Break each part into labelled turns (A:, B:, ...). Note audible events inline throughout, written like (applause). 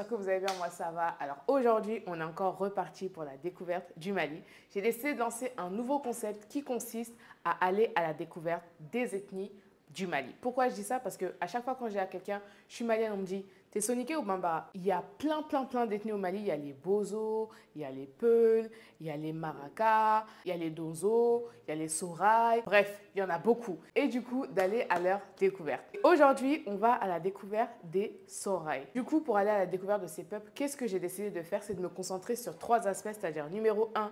A: j'espère que vous allez bien, moi ça va. Alors aujourd'hui, on est encore reparti pour la découverte du Mali. J'ai décidé de lancer un nouveau concept qui consiste à aller à la découverte des ethnies du Mali. Pourquoi je dis ça? Parce que à chaque fois quand j'ai à quelqu'un, je suis malienne, on me dit T'es soniqué ou bamba Il y a plein, plein, plein d'ethnies au Mali. Il y a les Bozo, il y a les Peuls, il y a les Maracas, il y a les Donzo, il y a les Sorail. Bref, il y en a beaucoup. Et du coup, d'aller à leur découverte. Aujourd'hui, on va à la découverte des Sorail. Du coup, pour aller à la découverte de ces peuples, qu'est-ce que j'ai décidé de faire? C'est de me concentrer sur trois aspects, c'est-à-dire numéro 1,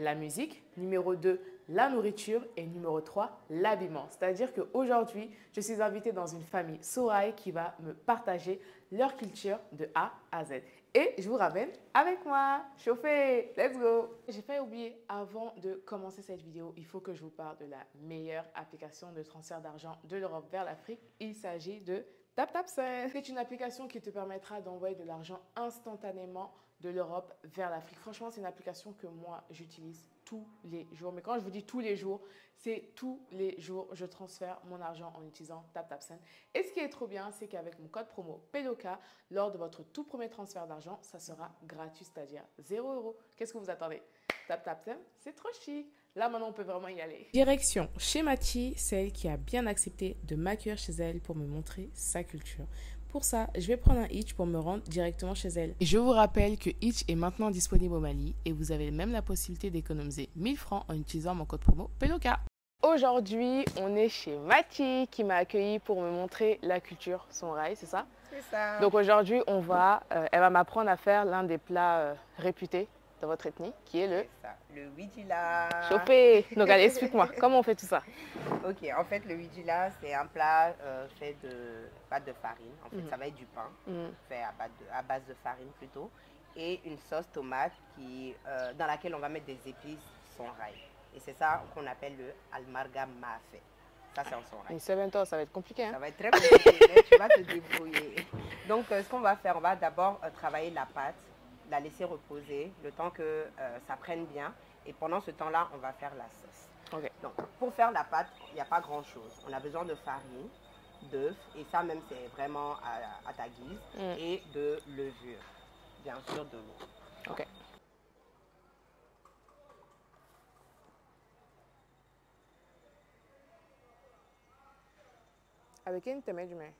A: la musique, numéro 2, la nourriture et numéro 3, l'habillement. C'est-à-dire qu'aujourd'hui, je suis invitée dans une famille Soraï qui va me partager leur culture de A à Z. Et je vous ramène avec moi. Chauffez, let's go J'ai pas oublié, avant de commencer cette vidéo, il faut que je vous parle de la meilleure application de transfert d'argent de l'Europe vers l'Afrique. Il s'agit de TapTapSend. C'est une application qui te permettra d'envoyer de l'argent instantanément de l'Europe vers l'Afrique. Franchement, c'est une application que moi, j'utilise tous les jours. Mais quand je vous dis tous les jours, c'est tous les jours, je transfère mon argent en utilisant TapTapSend. Et ce qui est trop bien, c'est qu'avec mon code promo PELOCA, lors de votre tout premier transfert d'argent, ça sera gratuit, c'est-à-dire 0 euros. Qu'est-ce que vous attendez? TapTapSend, c'est trop chic. Là, maintenant, on peut vraiment y aller. Direction chez Mathie, celle qui a bien accepté de m'accueillir chez elle pour me montrer sa culture. Pour ça, je vais prendre un Itch pour me rendre directement chez elle. Et je vous rappelle que Itch est maintenant disponible au Mali et vous avez même la possibilité d'économiser 1000 francs en utilisant mon code promo PELOCA. Aujourd'hui, on est chez Mathie qui m'a accueilli pour me montrer la culture son rail, c'est ça?
B: C'est ça.
A: Donc aujourd'hui, on va, euh, elle va m'apprendre à faire l'un des plats euh, réputés de votre ethnie, qui est le
B: ça, le
A: chauffé. Donc allez, explique-moi, (laughs) comment on fait tout ça?
B: Ok, en fait, le widjila, c'est un plat euh, fait de pâte de farine. En fait,
A: Mhm.
B: ça va être du pain,
A: Mhm.
B: fait à base, de, à base de farine plutôt, et une sauce tomate qui, euh, dans laquelle on va mettre des épices son rail. Et c'est ça qu'on appelle le almarga mafé. Ça, c'est en son rail.
A: Une 7 ans, ça va être compliqué.
B: Ça
A: Hein
B: va être très compliqué, tu vas te débrouiller. (laughs) Donc, euh, ce qu'on va faire, on va d'abord travailler la pâte, la laisser reposer le temps que euh, ça prenne bien. Et pendant ce temps-là, on va faire la sauce.
A: Ok.
B: Donc, pour faire la pâte, il n'y a pas grand-chose. On a besoin de farine, d'œufs, et ça même, c'est vraiment à, à ta guise,
A: Mm.
B: et de levure, bien sûr de l'eau.
A: Ok. Avec une teme du mets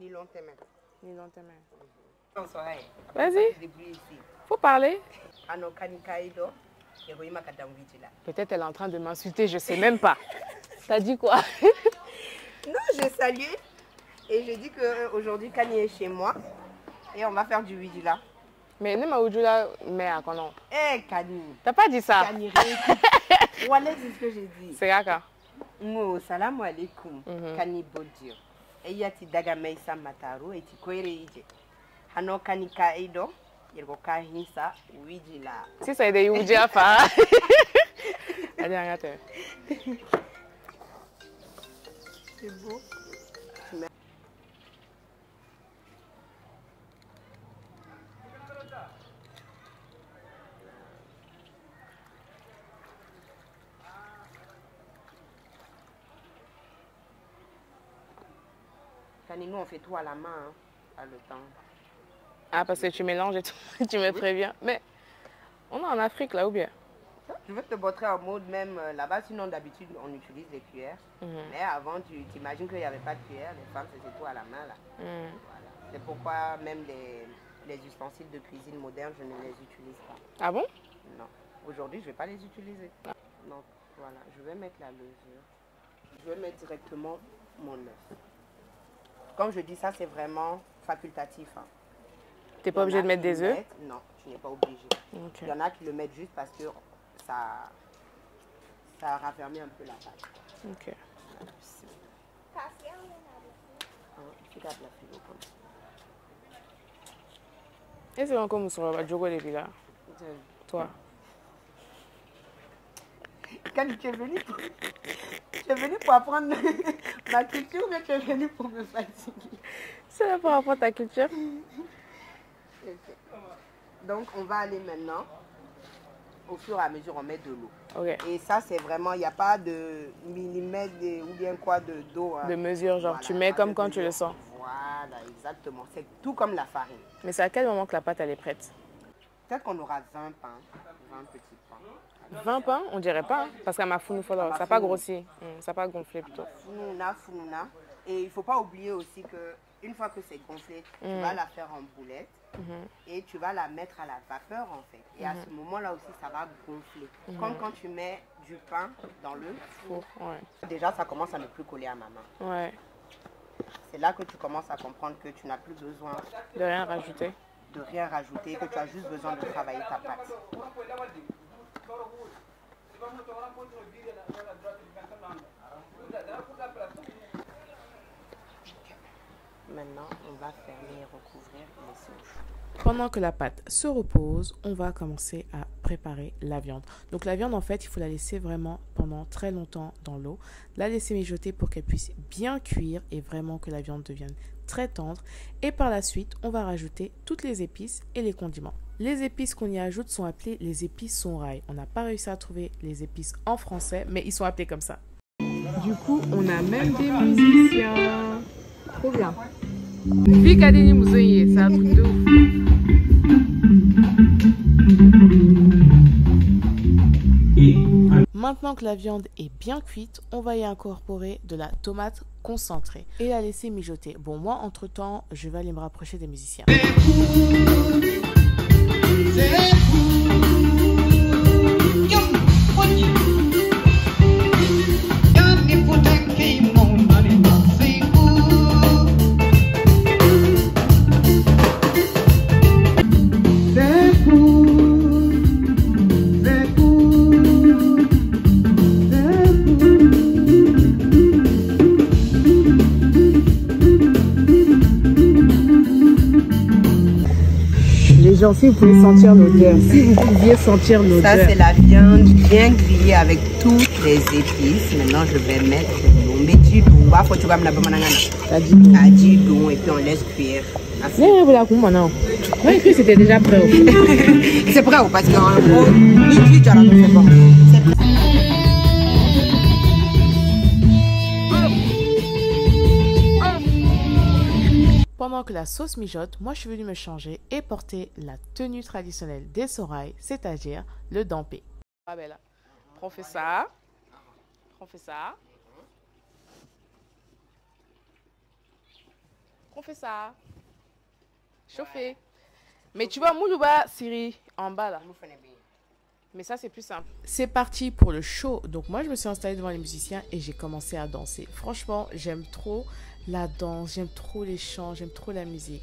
B: Ni long terme.
A: Ni long teme.
B: On s'oreille.
A: Vas-y. Faut parler. Peut-être elle est en train de m'insulter, je sais même pas. (laughs) T'as dit quoi? (laughs)
B: Non, j'ai salué et j'ai dit qu'aujourd'hui, Kanye est chez moi et on va faire du widila.
A: Mais ne m'a là, mais à quoi non?
B: Eh, Kanye,
A: T'as pas dit ça?
B: Kanye. Voilà, (laughs) c'est ce que j'ai dit.
A: C'est raka.
B: Mo, salam alaikum,
A: Mhm.
B: Kanye Bodio. Et yati daga meisa mataru et ti kwere ije. Hano Kani kaido, yergo kahisa widila.
A: Si ça (laughs) a aidé Youdi à faire. Allez, arrête.
B: C'est beau. Kani, nous on fait tout à la main, hein, pas le temps.
A: Ah, parce que tu mélanges et tout, (laughs) tu me préviens. Mais on est en Afrique là ou bien?
B: Je veux te montrer en mode même euh, là-bas, sinon d'habitude on utilise des cuillères.
A: Mhm.
B: Mais avant, tu t'imagines qu'il n'y avait pas de cuillère, les femmes faisaient tout à la main là.
A: Mhm.
B: Voilà. C'est pourquoi même les, les ustensiles de cuisine modernes, je ne les utilise pas.
A: Ah bon?
B: Non. Aujourd'hui, je ne vais pas les utiliser. Donc voilà, je vais mettre la levure. Je vais mettre directement mon œuf. Comme je dis, ça c'est vraiment facultatif. hein.
A: T'es
B: Il y
A: pas obligé de mettre des œufs?
B: mettent- Non, tu n'es pas obligé. Il y en a qui le mettent juste parce que ça, ça raffermit un peu la pâte.
A: Ok.
B: Tu.
A: Et c'est encore Moussoro, bah, Djogo depuis là. Toi.
B: Quand tu es venu, tu es venu pour apprendre ma culture ou bien tu es venu pour me fatiguer?
A: C'est là pour apprendre ta culture?
B: Donc, on va aller maintenant. Au fur et à mesure, on met de l'eau. Et ça, c'est vraiment, il n'y a pas de millimètres de- ou bien quoi de d'eau. hein.
A: De mesure, genre, tu mets comme quand tu le sens.
B: Voilà, exactement. C'est tout comme la farine.
A: Mais c'est à quel moment que la pâte, elle est prête?
B: Peut-être qu'on aura 20 pains, 20 petits pains.
A: 20 pains? On dirait pas. hein, Parce qu'à ma founou, ça n'a pas grossi. Hum, Ça n'a pas gonflé plutôt.
B: Founouna, founouna. Et il ne faut pas oublier aussi que une fois que c'est gonflé, tu
A: Mm.
B: vas la faire en boulette. Et tu vas la mettre à la vapeur en fait. Et à ce moment-là aussi, ça va gonfler. Comme quand tu mets du pain dans le four.
A: Ouais.
B: Déjà, ça commence à ne plus coller à ma main.
A: Ouais.
B: C'est là que tu commences à comprendre que tu n'as plus besoin
A: De rien rajouter.
B: de rien rajouter, que tu as juste besoin de travailler ta pâte. Maintenant, on va fermer et recouvrir les souches.
A: Pendant que la pâte se repose, on va commencer à préparer la viande. Donc la viande, en fait, il faut la laisser vraiment pendant très longtemps dans l'eau. La laisser mijoter pour qu'elle puisse bien cuire et vraiment que la viande devienne très tendre. Et par la suite, on va rajouter toutes les épices et les condiments. Les épices qu'on y ajoute sont appelées les épices sonrail. On n'a pas réussi à trouver les épices en français, mais ils sont appelés comme ça. Du coup, on a même des musiciens. Trop bien. Vikadini Muzoye, c'est un truc de ouf. Maintenant que la viande est bien cuite, on va y incorporer de la tomate concentrée et la laisser mijoter. Bon, moi, entre-temps, je vais aller me rapprocher des musiciens. Les gens, si vous pouvez sentir l'odeur, si vous pouviez sentir
B: Ça,
A: l'odeur.
B: c'est la viande bien grillée avec toutes les épices. Maintenant, je vais mettre l'eau. Médidou, faut tu vas me la banana.
A: T'as dit
B: Adidou, et puis on laisse cuire.
A: Non, vous la coupez maintenant. Moi, j'ai cru que c'était déjà prêt. (laughs)
B: C'est prêt ou parce qu'en gros, midi, tu as la c'est bon. C'est prêt.
A: Pendant que la sauce mijote, moi je suis venue me changer et porter la tenue traditionnelle des Sorailles, c'est-à-dire le dampé. Ah ben là, on fait ça. On fait ça. On fait ça. Chauffer. Mais tu vois, Moulouba, Siri, en bas là. Mais ça, c'est plus simple. C'est parti pour le show. Donc, moi, je me suis installée devant les musiciens et j'ai commencé à danser. Franchement, j'aime trop la danse, j'aime trop les chants, j'aime trop la musique.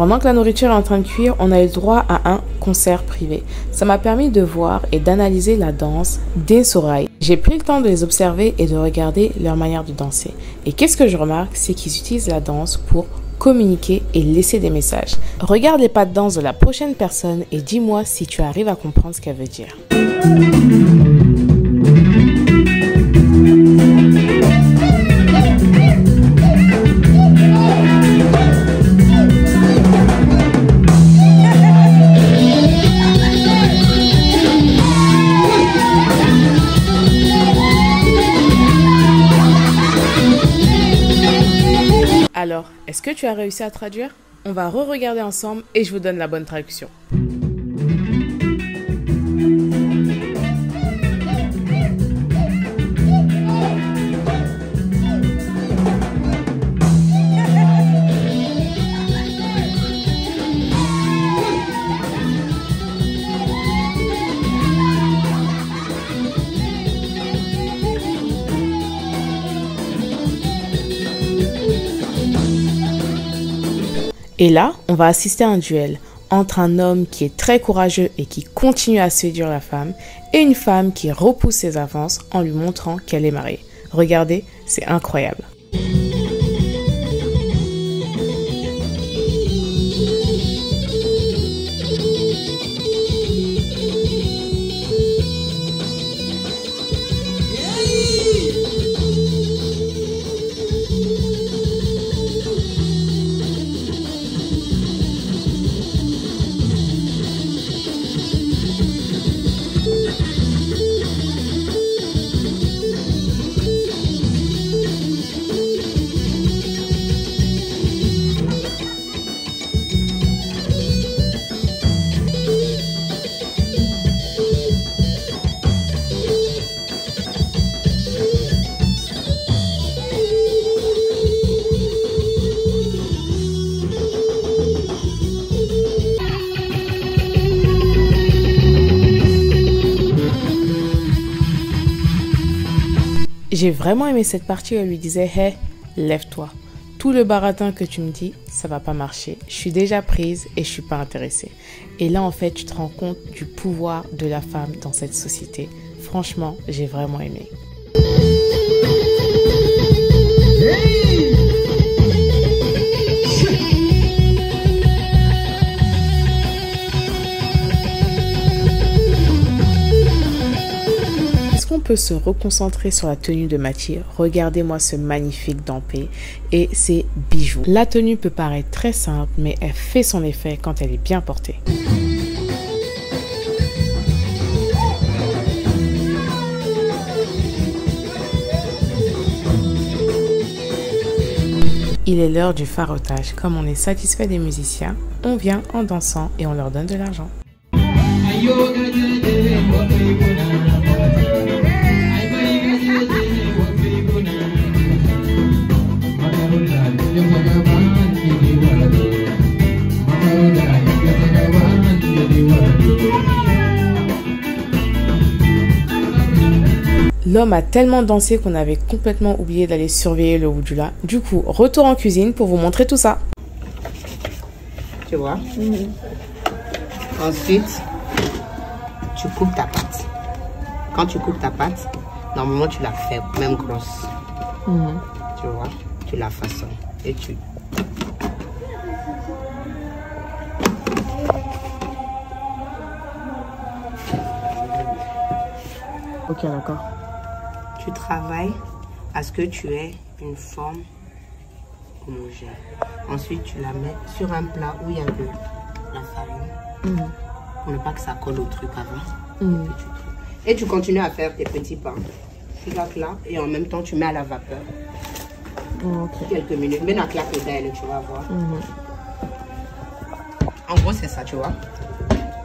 A: Pendant que la nourriture est en train de cuire, on a eu droit à un concert privé. Ça m'a permis de voir et d'analyser la danse des Sorailles. J'ai pris le temps de les observer et de regarder leur manière de danser. Et qu'est-ce que je remarque? C'est qu'ils utilisent la danse pour communiquer et laisser des messages. Regarde les pas de danse de la prochaine personne et dis-moi si tu arrives à comprendre ce qu'elle veut dire. Réussi à traduire On va re-regarder ensemble et je vous donne la bonne traduction. Et là, on va assister à un duel entre un homme qui est très courageux et qui continue à séduire la femme et une femme qui repousse ses avances en lui montrant qu'elle est mariée. Regardez, c'est incroyable. J'ai vraiment aimé cette partie où elle lui disait Hé, lève-toi. Tout le baratin que tu me dis, ça va pas marcher. Je suis déjà prise et je suis pas intéressée. Et là, en fait, tu te rends compte du pouvoir de la femme dans cette société. Franchement, j'ai vraiment aimé. Se reconcentrer sur la tenue de Mathieu, regardez-moi ce magnifique dampé et ses bijoux. La tenue peut paraître très simple, mais elle fait son effet quand elle est bien portée. Il est l'heure du farotage. Comme on est satisfait des musiciens, on vient en dansant et on leur donne de l'argent. L'homme a tellement dansé qu'on avait complètement oublié d'aller surveiller le Wujula. Du coup, retour en cuisine pour vous montrer tout ça.
B: Tu vois mhm. Ensuite, tu coupes ta pâte. Quand tu coupes ta pâte, normalement tu la fais même grosse. Mhm. Tu vois Tu la façonnes et tu
A: Ok, d'accord
B: tu travailles à ce que tu aies une forme homogène. Ensuite, tu la mets sur un plat où il y a de la farine. Mhm. Pour ne pas que ça colle au truc avant. Mhm. Et, tu continues à faire tes petits pains. Tu la là et en même temps, tu mets à la vapeur. Quelques minutes. Mets la claque tu vas voir. Mhm. En gros, c'est ça, tu vois.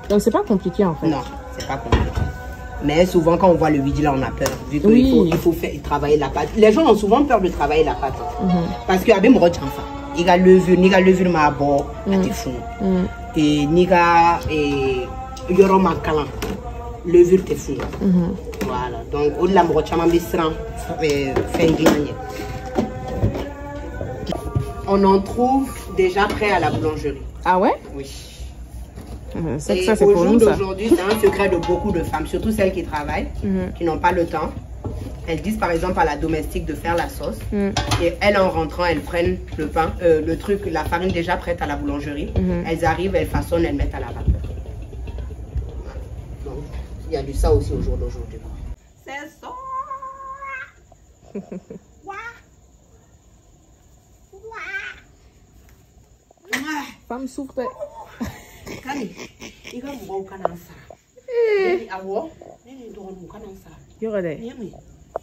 A: Donc, c'est pas compliqué en fait.
B: Non, c'est pas compliqué. Mais souvent, quand on voit le vidi, là, on a peur. Vu qu'il faut, il faut faire, travailler la pâte. Les gens ont souvent peur de travailler la pâte. Mm -hmm. Parce qu'il y a des mots Il y a levure, il y a levure, ma à te fou. Et il y a, et, yoro ma kalan. Levure, te fou. Voilà. Donc, au-delà, mots chaman bisran, fin On en trouve déjà prêt à la boulangerie.
A: Ah ouais?
B: Oui.
A: Euh, c'est ça, c'est pour nous.
B: Aujourd'hui, c'est un secret de beaucoup de femmes, surtout celles qui travaillent, mhm. qui n'ont pas le temps. Elles disent par exemple à la domestique de faire la sauce. Mhm. Et elles, en rentrant, elles prennent le pain, euh, le truc, la farine déjà prête à la boulangerie. Mhm. Elles arrivent, elles façonnent, elles mettent à la vapeur. Donc, il y a du ça aussi au jour d'aujourd'hui. C'est ça. (laughs)
A: Femme souffre.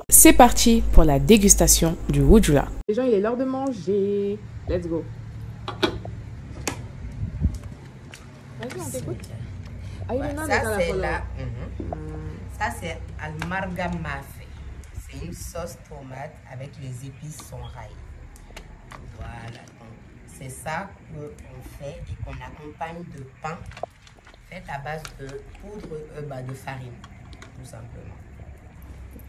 A: C'est parti pour la dégustation du Wujula. Les gens, il est l'heure de manger. Let's go.
B: Vas-y, on t'écoute. ça, c'est la... Ça, c'est almarga mafé. C'est une sauce tomate avec les épices son rail. Voilà. C'est ça qu'on fait et qu'on accompagne de pain fait à base de poudre euh, bah, de farine, tout simplement.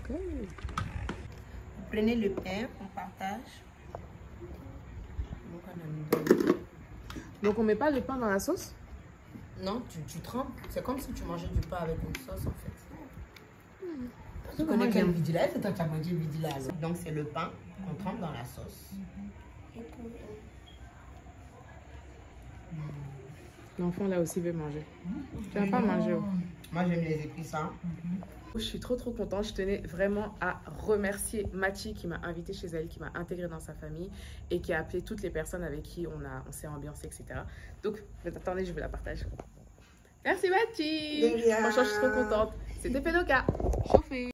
B: Vous prenez le pain, on partage.
A: Donc on met pas le pain dans la sauce?
B: Non, tu, tu trempes. C'est comme si tu mangeais du pain avec une sauce en fait. Tu
A: connais
B: connais
A: quel
B: quel vidila C'est toi qui as mangé le vidila. Donc c'est le pain qu'on trempe dans la sauce.
A: L'enfant là aussi veut manger. Tu vas pas manger. oh.
B: Moi j'aime les épices. Hein.
A: Je suis trop trop contente. Je tenais vraiment à remercier Mathie qui m'a invité chez elle, qui m'a intégré dans sa famille et qui a appelé toutes les personnes avec qui on, a, on s'est ambiancé, etc. Donc, attendez, je vous la partage. Merci
B: rien.
A: Franchement, je suis trop contente. C'était Pédoka. Chauffé